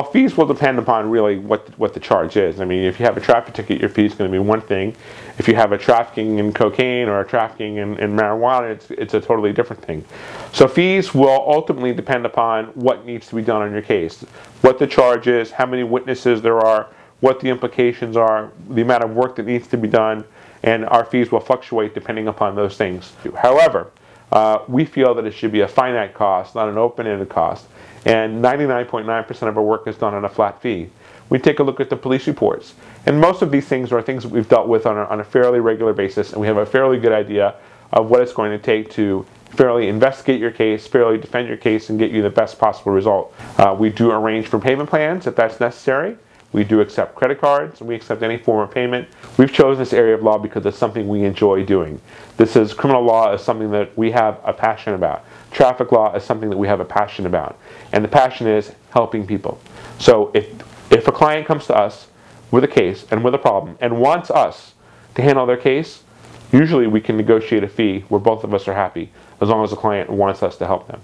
Well, fees will depend upon really what what the charge is. I mean, if you have a traffic ticket, your fee is going to be one thing. If you have a trafficking in cocaine or a trafficking in, in marijuana, it's it's a totally different thing. So fees will ultimately depend upon what needs to be done on your case, what the charge is, how many witnesses there are, what the implications are, the amount of work that needs to be done, and our fees will fluctuate depending upon those things. However, uh, we feel that it should be a finite cost, not an open-ended cost and 99.9% of our work is done on a flat fee. We take a look at the police reports, and most of these things are things that we've dealt with on a, on a fairly regular basis, and we have a fairly good idea of what it's going to take to fairly investigate your case, fairly defend your case, and get you the best possible result. Uh, we do arrange for payment plans if that's necessary. We do accept credit cards, and we accept any form of payment. We've chosen this area of law because it's something we enjoy doing. This is criminal law is something that we have a passion about. Traffic law is something that we have a passion about. And the passion is helping people. So if if a client comes to us with a case and with a problem and wants us to handle their case, usually we can negotiate a fee where both of us are happy as long as the client wants us to help them.